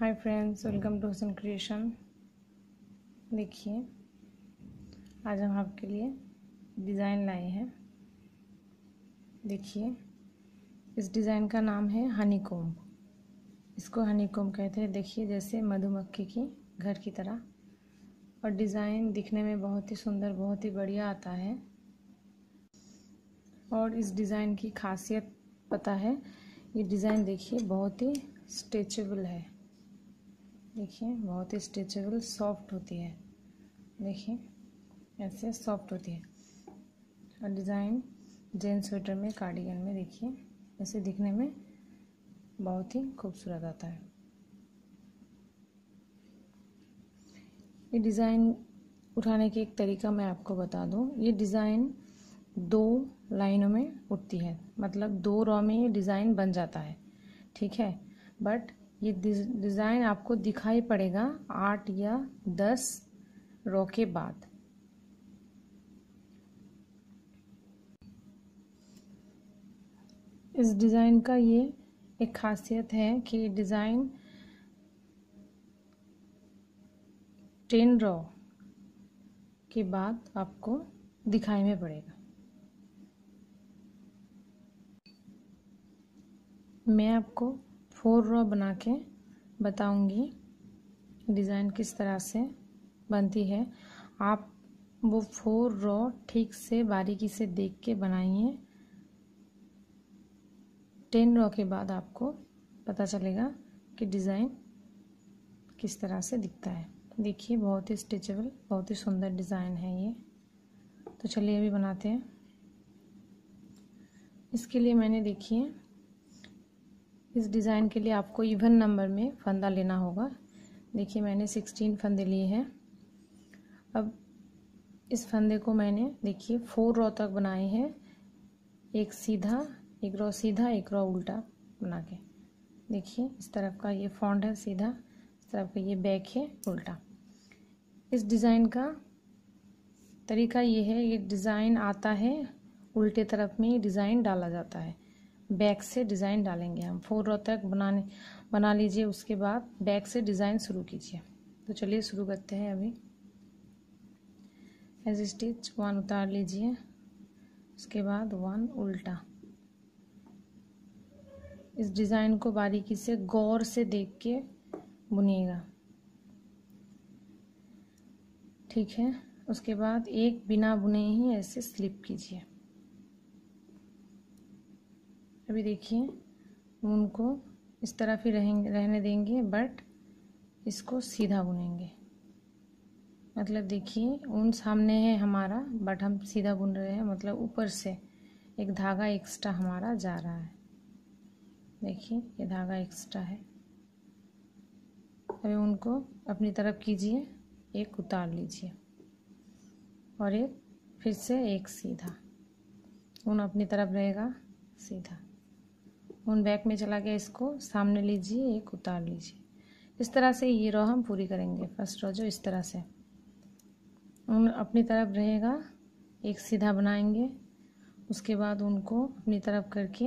Hi friends welcome to Hasan creation देखिए, आज हम आपके लिए डिज़ाइन लाए हैं। देखिए, इस डिज़ाइन का नाम है हनी कोम्ब इसको हनी कोम्ब कहते हैं। देखिए, जैसे मधुमक्खी की घर की तरह। और डिज़ाइन दिखने में बहुत ही सुंदर, बहुत ही बढ़िया आता है। और इस डिज़ाइन की खासियत पता है, ये डिज़ाइन देखिए बहुत ही स्ट्रेचेबल है। देखिए, बहुत ही स्ट्रेचेबल सॉफ्ट होती है। देखिए, ऐसे सॉफ्ट होती है। और डिज़ाइन जेंट्स स्वेटर में कार्डिगन में देखिए, ऐसे दिखने में बहुत ही खूबसूरत आता है। ये डिज़ाइन उठाने की एक तरीका मैं आपको बता दूँ। ये डिज़ाइन दो लाइनों में उठती है। मतलब दो रॉ में ये डिज़ाइन बन जाता है। ठीक है? बट ये डिज़ाइन आपको दिखाई पड़ेगा आठ या दस रो के बाद। इस डिज़ाइन का ये एक खासियत है कि डिज़ाइन टेन रो के बाद आपको दिखाई में पड़ेगा। मैं आपको फोर रो बना के बताऊँगी, डिज़ाइन किस तरह से बनती है। आप वो फोर रो ठीक से, बारीकी से देख के बनाइए। टेन रो के बाद आपको पता चलेगा कि डिज़ाइन किस तरह से दिखता है। देखिए, बहुत ही स्टिचेबल बहुत ही सुंदर डिज़ाइन है ये। तो चलिए अभी बनाते हैं। इसके लिए मैंने देखिए इस डिज़ाइन के लिए आपको इवन नंबर में फंदा लेना होगा। देखिए, मैंने सिक्सटीन फंदे लिए हैं। अब इस फंदे को मैंने, देखिए फोर रो तक बनाए हैं। एक सीधा, एक रो सीधा, एक रो उल्टा बना के। देखिए, इस तरफ़ का ये फॉन्ट है सीधा, इस तरफ़ का ये बैक है उल्टा। इस डिज़ाइन का तरीका ये है, ये डिज़ाइन आता है, उल्टे तरफ़ में डिज़ाइन डाला जाता है। बैक से डिज़ाइन डालेंगे हम। फोर रो तक बनाने, बना लीजिए, उसके बाद बैक से डिज़ाइन शुरू कीजिए। तो चलिए शुरू करते हैं अभी। एज स्टिच वन उतार लीजिए। उसके बाद वन उल्टा। इस डिज़ाइन को बारीकी से गौर से देख के बुनिएगा। ठीक है? उसके बाद एक बिना बुने ही ऐसे स्लिप कीजिए। अभी देखिए ऊन को इस तरफ़ ही रहेंगे, रहने देंगे बट इसको सीधा बुनेंगे। मतलब देखिए, ऊन सामने है हमारा बट हम सीधा बुन रहे हैं मतलब ऊपर से एक धागा एक्स्ट्रा हमारा जा रहा है। देखिए, ये धागा एक्स्ट्रा है। अभी उनको अपनी तरफ़ कीजिए, एक उतार लीजिए, और एक फिर से एक सीधा। ऊन अपनी तरफ़ रहेगा, सीधा। ऊन बैक में चला गया इसको, सामने लीजिए, एक उतार लीजिए। इस तरह से ये रो हम पूरी करेंगे। फ़र्स्ट रो जो इस तरह से। उन अपनी तरफ़ रहेगा, एक सीधा बनाएँगे। उसके बाद उनको अपनी तरफ़ करके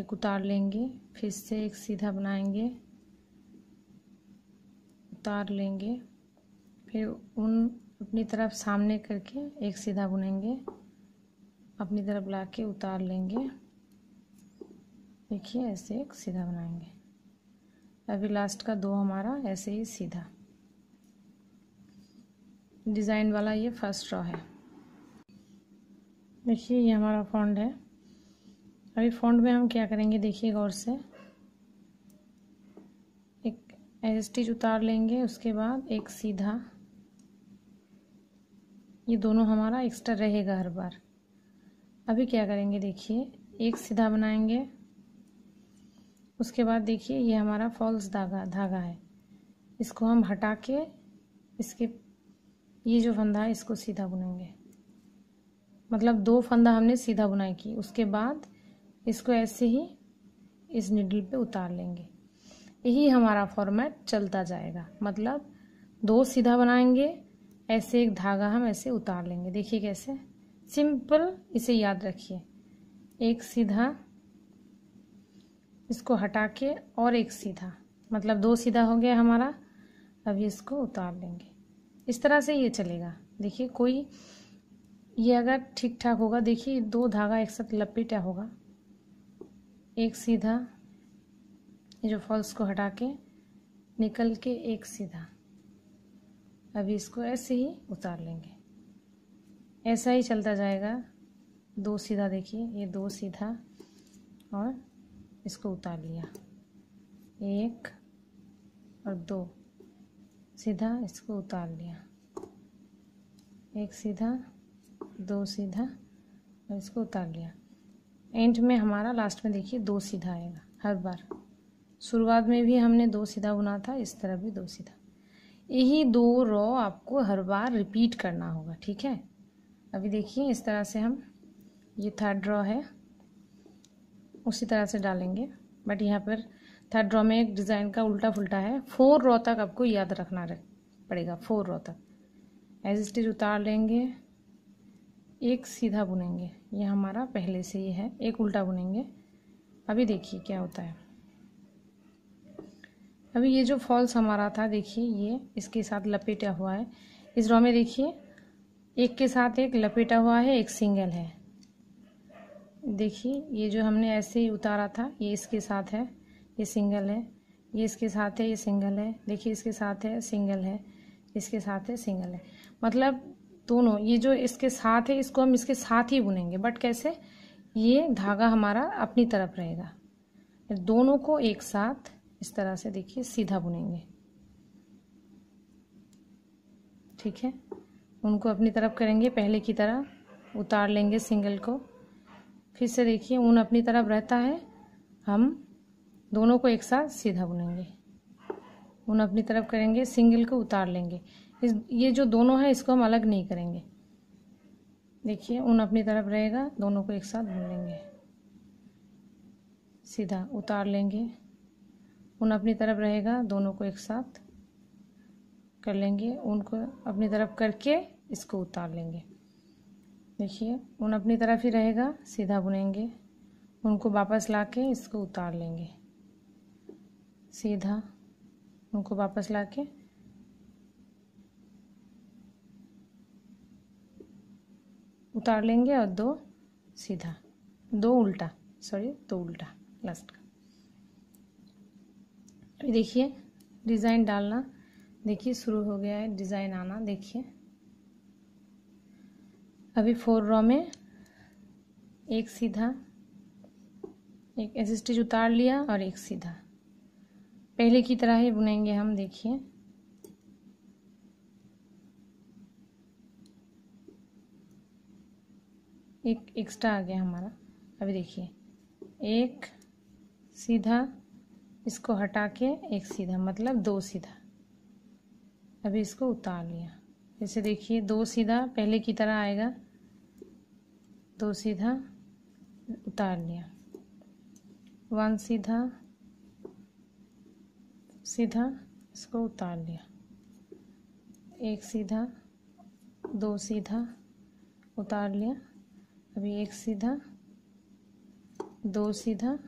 एक उतार लेंगे। फिर से एक सीधा बनाएँगे। उतार लेंगे। फिर उन अपनी तरफ़ सामने करके एक सीधा बुनेंगे। अपनी तरफ़ ला के उतार लेंगे। देखिए, ऐसे एक सीधा बनाएँगे। अभी लास्ट का दो हमारा, ऐसे ही सीधा। डिज़ाइन वाला ये फ़र्स्ट रॉ है। देखिए, ये हमारा फॉन्ड है। अभी फॉन्ड में हम क्या करेंगे, देखिए गौर से। एक स्टिच उतार लेंगे, उसके बाद एक सीधा। ये दोनों हमारा एक्स्ट्रा रहेगा हर बार। अभी क्या करेंगे, देखिए, एक सीधा बनाएँगे। उसके बाद देखिए, ये हमारा फॉल्स धागा धागा है। इसको हम हटा के इसके, ये जो फंदा है, इसको सीधा बुनेंगे। मतलब दो फंदा हमने सीधा बुनाई की। उसके बाद इसको ऐसे ही इस निडल पे उतार लेंगे। यही हमारा फॉर्मेट चलता जाएगा। मतलब दो सीधा बनाएँगे, ऐसे एक धागा हम ऐसे उतार लेंगे। देखिए कैसे? सिंपल इसे याद रखिए। एक सीधा इसको हटा के और एक सीधा मतलब दो सीधा हो गया हमारा। अभी इसको उतार लेंगे। इस तरह से ये चलेगा। देखिए, कोई, ये अगर ठीक ठाक होगा, देखिए, दो धागा एक साथ लपेटा होगा। एक सीधा, ये जो फॉल्स को हटा के निकल के एक सीधा। अभी इसको ऐसे ही उतार लेंगे। ऐसा ही चलता जाएगा। दो सीधा देखिए, ये दो सीधा और इसको उतार लिया। एक और दो। सीधा इसको उतार लिया। एक सीधा, दो सीधा और इसको उतार लिया। एंड में हमारा लास्ट में देखिए दो सीधा आएगा हर बार। शुरुआत में भी हमने दो सीधा बुना था, इस तरह भी दो सीधा। यही दो रॉ आपको हर बार रिपीट करना होगा, ठीक है? अभी देखिए इस तरह से हम, ये थर्ड ड्रॉ है। उसी तरह से डालेंगे। बट यहाँ पर थर्ड ड्रॉ में एक डिज़ाइन का उल्टा फुल्टा है। फोर रो तक आपको याद रखना पड़ेगा। फोर रो तक। एज स्टिच उतार लेंगे। एक सीधा बुनेंगे। ये हमारा पहले से ही है। एक उल्टा बुनेंगे। अभी देखिए क्या होता है। अभी ये जो फॉल्स हमारा था, देखिए, ये इसके साथ लपेटा हुआ है। इस ड्रॉ में देखिए, एक के साथ एक लपेटा हुआ है, एक सिंगल है। देखिए, ये जो हमने ऐसे ही उतारा था, ये इसके साथ है, ये सिंगल है, ये इसके साथ है, ये सिंगल है, देखिए इसके साथ है, सिंगल है, इसके साथ है, सिंगल है। मतलब दोनों, ये जो इसके साथ है, इसको हम इसके साथ ही बुनेंगे बट कैसे? ये धागा हमारा अपनी तरफ़ रहेगा। दोनों को एक साथ इस तरह से देखिए, सीधा बुनेंगे। ठीक है? उनको अपनी तरफ़ करेंगे, पहले की तरह उतार लेंगे सिंगल को। फिर से देखिए, ऊन अपनी तरफ़ रहता है। हम दोनों को एक साथ सीधा बुनेंगे। ऊन अपनी तरफ़ करेंगे, सिंगल को उतार लेंगे। इस, ये जो दोनों है, इसको हम अलग नहीं करेंगे। देखिए, ऊन अपनी तरफ़ रहेगा, दोनों को एक साथ बुन लेंगे। सीधा उतार लेंगे। ऊन अपनी तरफ़ रहेगा, दोनों को एक साथ कर लेंगे। ऊन को अपनी तरफ़ करके इसको उतार लेंगे। देखिए ऊन अपनी तरफ़ ही रहेगा, सीधा बुनेंगे। उनको वापस ला के इसको उतार लेंगे। सीधा उनको वापस ला के उतार लेंगे और दो सीधा। दो उल्टा सॉरी दो उल्टा लास्ट का। देखिए डिज़ाइन डालना देखिए, शुरू हो गया है डिज़ाइन आना देखिए। अभी फोर रो में, एक सीधा, एक ऐसे स्टिच उतार लिया और एक सीधा। पहले की तरह ही बुनेंगे हम, देखिए। एक एक्स्ट्रा आ गया हमारा। अभी देखिए, एक सीधा, इसको हटा के एक सीधा मतलब दो सीधा। अभी इसको उतार लिया। जैसे देखिए, दो सीधा पहले की तरह आएगा। दो सीधा उतार लिया। वन सीधा सीधा इसको उतार लिया। एक सीधा, दो सीधा उतार लिया। अभी एक सीधा, दो सीधा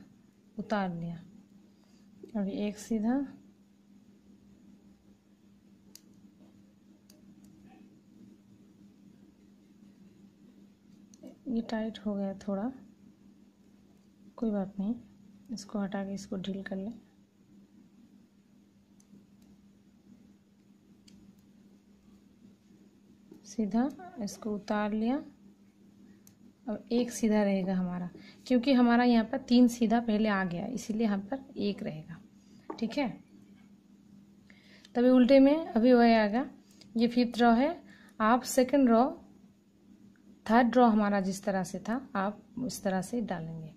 उतार लिया। अभी एक सीधा ये टाइट हो गया थोड़ा। कोई बात नहीं। इसको हटा के इसको ढील कर लें। सीधा इसको उतार लिया। अब एक सीधा रहेगा हमारा, क्योंकि हमारा यहाँ पर तीन सीधा पहले आ गया, इसीलिए यहाँ पर एक रहेगा। ठीक है? तभी उल्टे में अभी वही आएगा। ये फिफ्थ रॉ है। आप सेकंड रॉ थर्ड ड्रॉ हमारा जिस तरह से था, आप उस तरह से डालेंगे।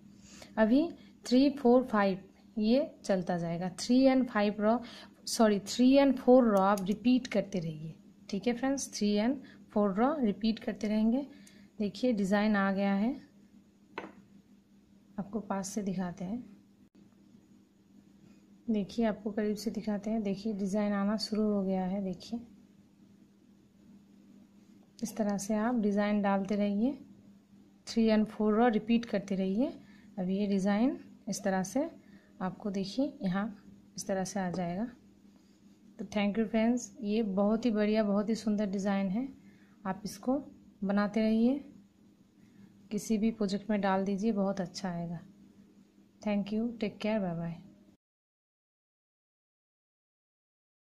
अभी थ्री फोर फाइव ये चलता जाएगा। Three and five row sorry three and four row आप रिपीट करते रहिए। ठीक है friends three and four row repeat करते रहेंगे। देखिए डिज़ाइन आ गया है। आपको पास से दिखाते हैं। देखिए, आपको करीब से दिखाते हैं। देखिए डिज़ाइन आना शुरू हो गया है। देखिए। इस तरह से आप डिज़ाइन डालते रहिए। Three and four row repeat करते रहिए। अब ये डिज़ाइन इस तरह से आपको देखिए, यहाँ इस तरह से आ जाएगा। तो थैंक यू फ्रेंड्स ये बहुत ही बढ़िया, बहुत ही सुंदर डिज़ाइन है। आप इसको बनाते रहिए। किसी भी प्रोजेक्ट में डाल दीजिए, बहुत अच्छा आएगा। Thank you take care bye bye